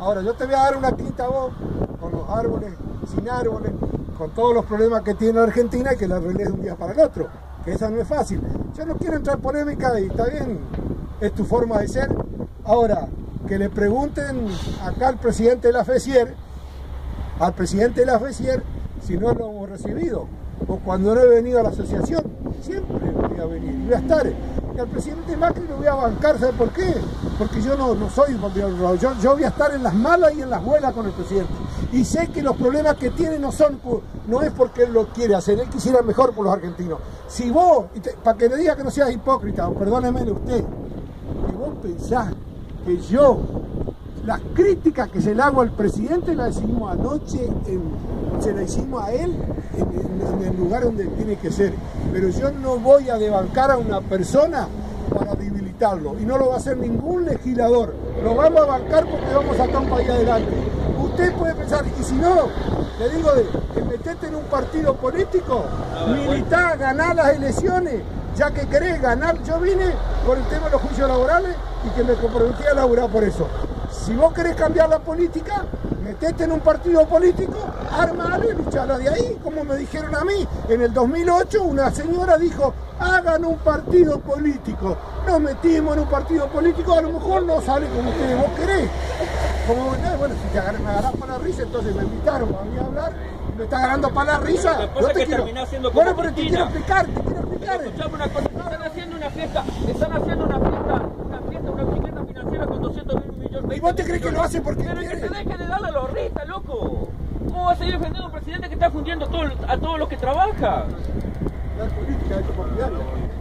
Ahora, yo te voy a dar una quinta voz con los árboles, sin árboles, con todos los problemas que tiene la Argentina y que la arregles de un día para el otro. Que esa no es fácil. Yo no quiero entrar en polémica y está bien, es tu forma de ser. Ahora, que le pregunten acá al presidente de la FECIER, al presidente de la FECIER, si no lo hemos recibido, o cuando no he venido a la asociación, siempre voy a venir y voy a estar. Y al presidente Macri lo voy a bancar, ¿sabe por qué? Porque yo no, no soy yo, yo voy a estar en las malas y en las buenas con el presidente. Y sé que los problemas que tiene no son, no es porque él lo quiere hacer, él quisiera mejor por los argentinos. Si vos, para que me diga que no seas hipócrita, perdóneme usted, si vos pensás que yo las críticas que se le hago al presidente las hicimos anoche, se las hicimos a él en, el lugar donde tiene que ser. Pero yo no voy a debancar a una persona para debilitarlo. Y no lo va a hacer ningún legislador. Lo vamos a bancar porque vamos a sacar un país adelante. Usted puede pensar, y si no, le digo que metete en un partido político, militar, ganar las elecciones, ya que querés ganar. Yo vine por el tema de los juicios laborales y que me comprometí a laburar por eso. Si vos querés cambiar la política, metete en un partido político, armalo y luchala de ahí, como me dijeron a mí. En el 2008 una señora dijo, hagan un partido político. Nos metimos en un partido político, a lo mejor no sale como ustedes vos querés. Como, bueno, si te me agarrás para la risa, entonces me invitaron a mí a hablar, me está agarrando para la risa. Yo te quiero... Bueno, pero te quiero explicar, te quiero explicar. una cosa, están haciendo una fiesta, están haciendo una fiesta, una fiesta, una bicicleta financiera con 200 mil millones. ¿Y vos te crees que lo hace porque Pero que se deje de darle a los ristas, loco. ¿Cómo vas a seguir defendiendo a un presidente que está fundiendo a todos los que trabajan? La política, hay que